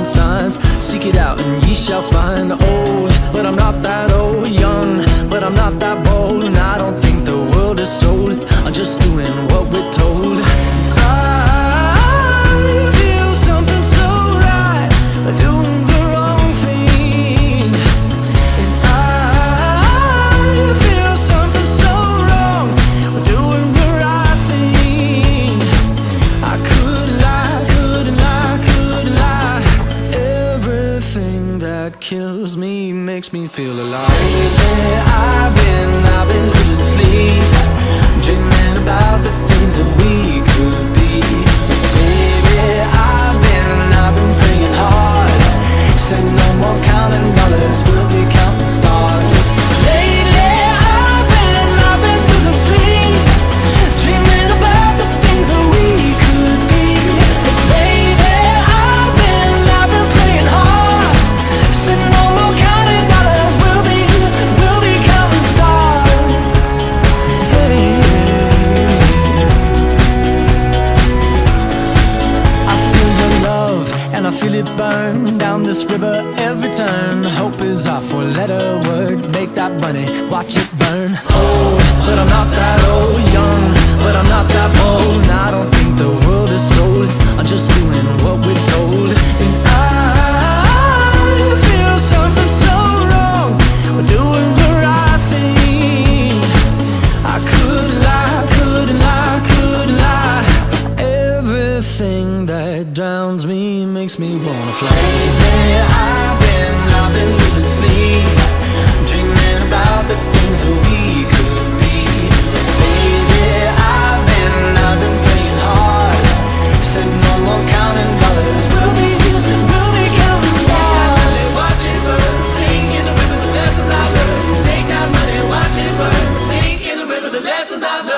Flashing signs. Seek it out and ye shall find. Old, but I'm not that old. Young, but I'm not that makes me feel alive. Lately, I've been, I've been losing sleep, feel it burn down this river every turn. Hope is our four letter word. Make that money, watch it burn. Old, but I'm not that old. Young, but I'm not that bold. And I don't think the world is sold. I'm just doing what we're told. And I feel something so wrong. We're doing the right thing. I could lie, could lie, could lie. Everything that drowns me makes me wanna fly. Lately, I've been, I've been losing sleep, dreaming about the things that we could be. Baby, I've been, I've been playing hard, said no more counting dollars. We'll be, we'll be counting stars. Take that money, watch it burn, sink in the river the lessons I've learned. Take that money, watch it burn, sink in the river the lessons I've learned.